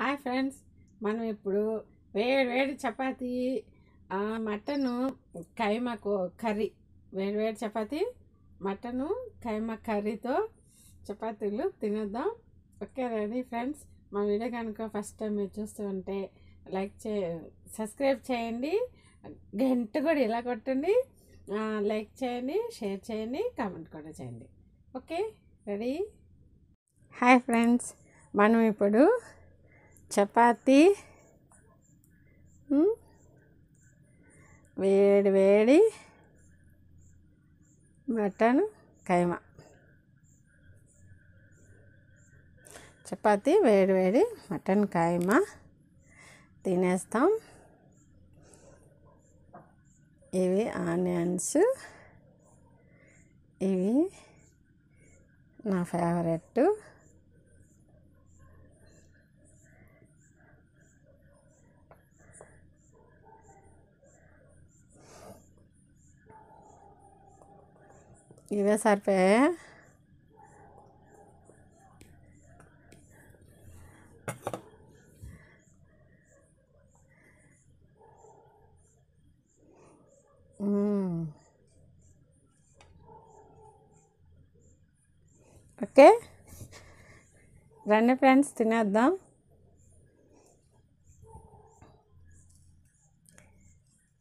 Hi friends. మనం ఇప్పుడు వేడి వేడి చపాతీ మటను కైమా కర్రీ. వేడి వేడి చపాతీ మటను కైమా కర్రీతో చపాతీలు తినేద్దాం. Okay ready friends. మా వీడియో కనుక ఫస్ట్ టైం మీరు చూస్తూ ఉంటే లైక్ చే సబ్స్క్రైబ్ చేయండి. గంట కూడా ఇలా కొట్టండి. లైక్ చేయండి షేర్ చేయండి కామెంట్ కూడా చేయండి. Okay ready? Hi friends. మనం ఇప్పుడు చపాతీ వేడి వేడి మటన్ కైమా. చపాతి వేడి వేడి మటన్ కైమా. తినేస్తాం. ఇవి ఆనియన్స్. ఇవి నా ఫేవరెట్ ఇవే సరిపోయా? ఓకే. రండి ఫ్రెండ్స్ తినేద్దాం.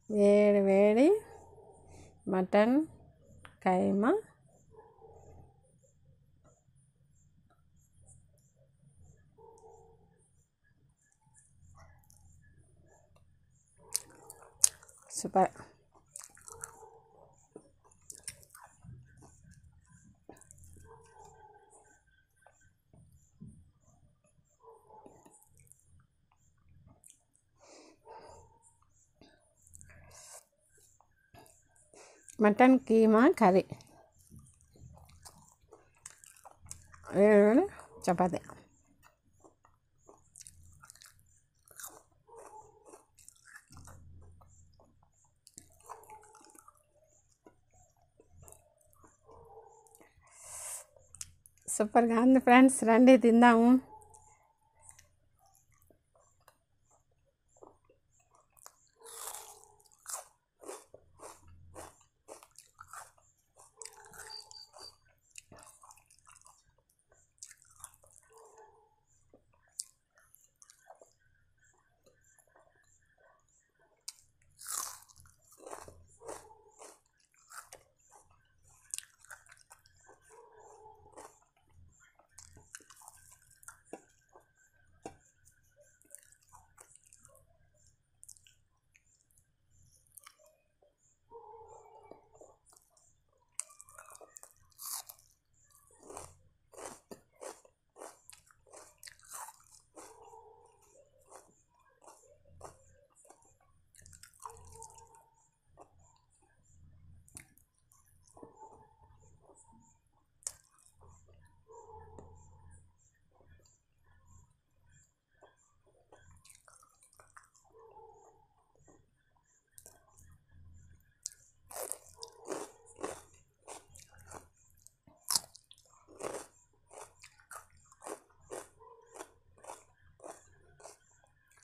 వేడి వేడి. మటన్. కైమా సూపర్ మటన్ కీమా కర్రీ వేడి వేడి చపాతీ సూపర్గా ఉంది ఫ్రెండ్స్ రండి తిందాము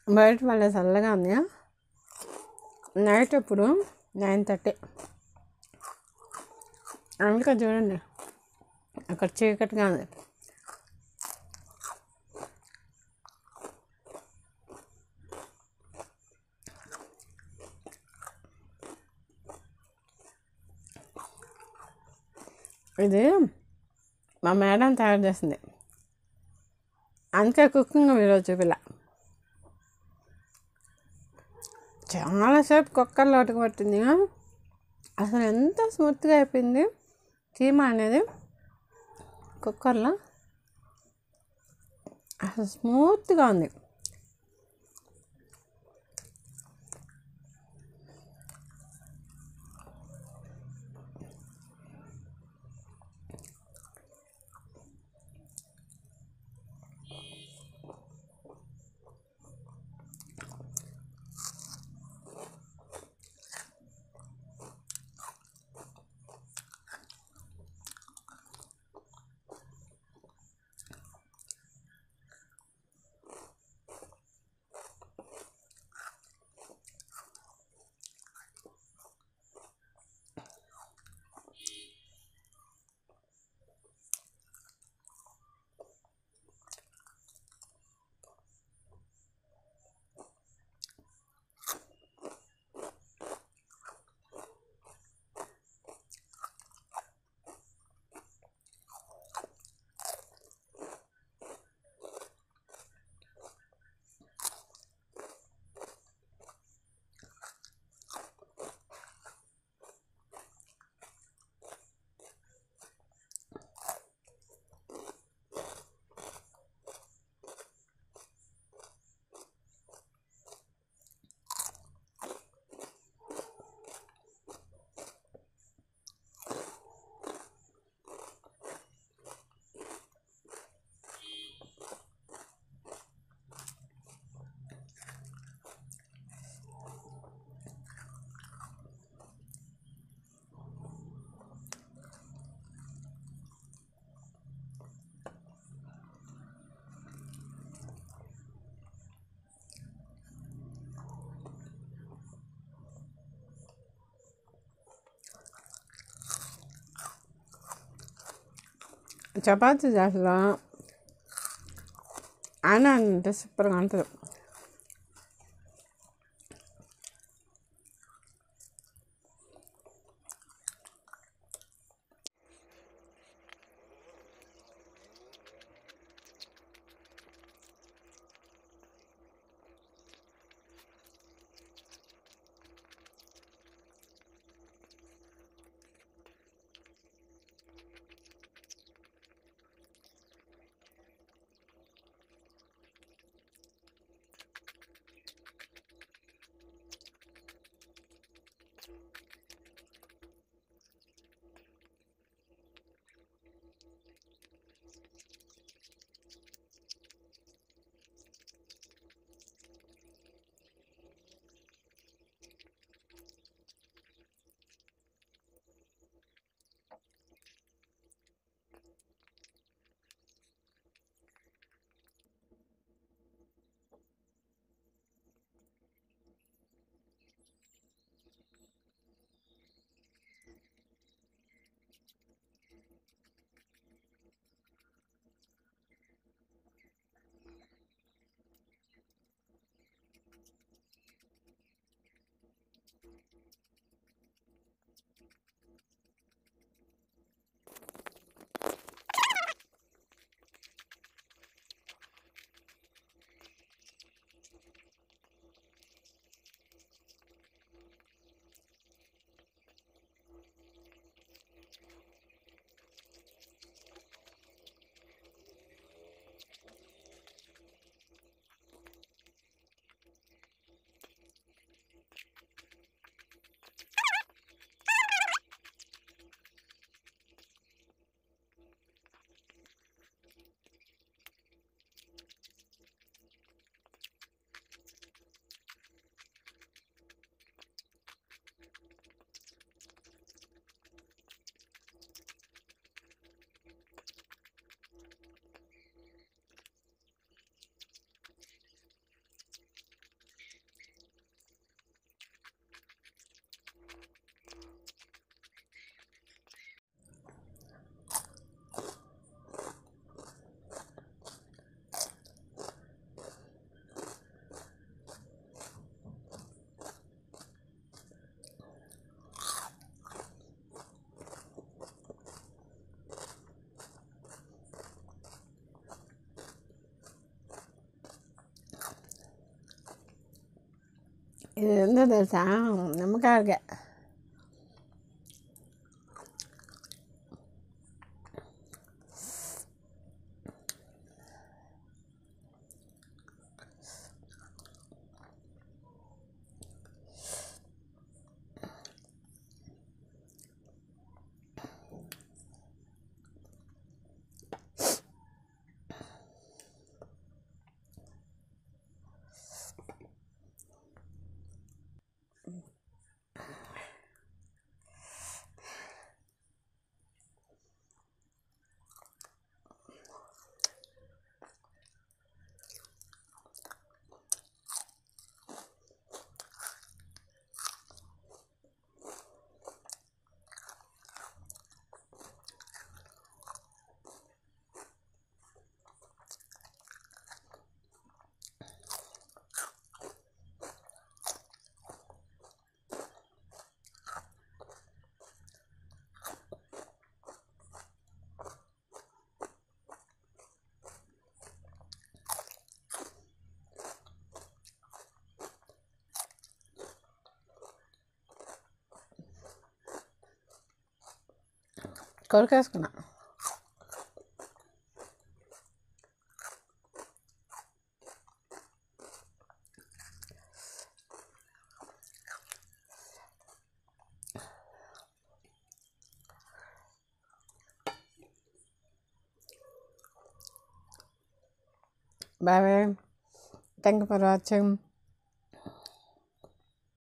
బయట మళ్ళీ చల్లగా ఉంది. నైట్ ఇప్పుడు నైన్ థర్టీ. అందుకే చూడండి అక్కడ చీకటిగా ఉంది. ఇది మా మేడం తయారు చేసింది. అందుకే కుకింగ్ వీడియో చూపిలా. చాలాసేపు కుక్కర్లో పట్టింది అసలు ఎంత స్మూత్గా అయిపోయింది కీమా అనేది కుక్కర్లో. అసలు స్మూత్గా ఉంది. చపాతీ అసలు ఆయన అంటే సూపర్గా ఉంటుంది 嗯，那得啥，那么干个 కొరికేసుకున్నా bye thank you for watching.